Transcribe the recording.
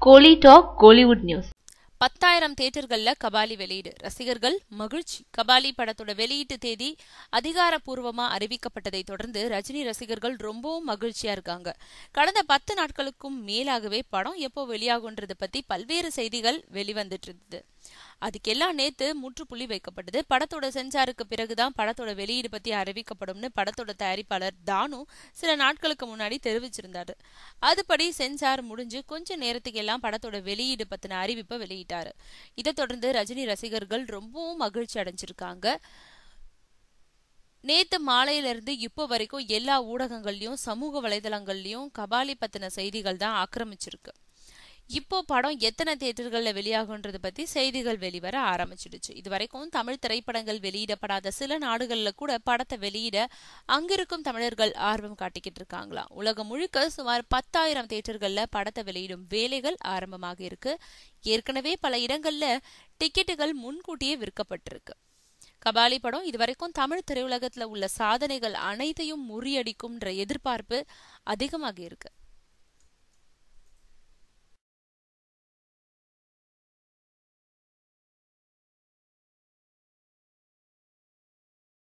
கோலி talk Kollywood news. பத்தாயிரம் தேட்டர்களில் கபாலி வெளியீடு. ரசிகர்கள் மகிழ்ச்சி. கபாலி படத்தோட வெளியீட்டு தேதி அதிகாரப்பூர்வமா அறிவிக்கப்பட்டதை தொடர்ந்து ரஜினி ரசிகர்கள் ரொம்பவும் மகிழ்ச்சியா இருக்காங்க. கடந்த பத்து நாட்களுக்கும் மேலாகவே படம் எப்போ வெளியாகுன்றது பத்தி பல்வேறு செய்திகள் வெளிவந்துட்டு இருந்தது. அதுக்கெல்லாம் நேத்து முற்றுப்புள்ளி வைக்கப்பட்டது. படத்தோட சென்சாருக்கு பிறகுதான் படத்தோட வெளியீடு பத்தி அறிவிக்கப்படும்னு படத்தோட தயாரிப்பாளர் தானு சில நாட்களுக்கு முன்னாடி தெரிவிச்சிருந்தாரு. அதுபடி சென்சார் முடிஞ்சு கொஞ்ச நேரத்துக்கு எல்லாம் படத்தோட வெளியீடு பத்தின அறிவிப்பை வெளியிட்டாரு. இதை தொடர்ந்து ரஜினி ரசிகர்கள் ரொம்பவும் மகிழ்ச்சி அடைஞ்சிருக்காங்க. நேத்து மாலையில இருந்து இப்போ வரைக்கும் எல்லா ஊடகங்கள்லயும் சமூக வலைதளங்கள்லயும் கபாலி பத்தின செய்திகள் தான் ஆக்கிரமிச்சிருக்கு. இப்போ படம் எத்தனை தியேட்டர்கள்ல வெளியாகுன்றது பத்தி செய்திகள் வெளிவர ஆரம்பிச்சிடுச்சு. இது வரைக்கும் தமிழ் திரைப்படங்கள் வெளியிடப்படாத சில நாடுகள்ல கூட படத்தை வெளியிட அங்கிருக்கும் தமிழர்கள் ஆர்வம் காட்டிக்கிட்டு இருக்காங்களாம் உலகம் முழுக்க சுமார் பத்தாயிரம் தியேட்டர்கள்ல படத்தை வெளியிடும் வேலைகள் ஆரம்பமாக இருக்கு. ஏற்கனவே பல இடங்கள்ல டிக்கெட்டுகள் முன்கூட்டியே விற்கப்பட்டிருக்கு. கபாலி படம் இதுவரைக்கும் தமிழ் திரையுலகத்துல உள்ள சாதனைகள் அனைத்தையும் முறியடிக்கும்ன்ற எதிர்பார்ப்பு அதிகமாக இருக்கு.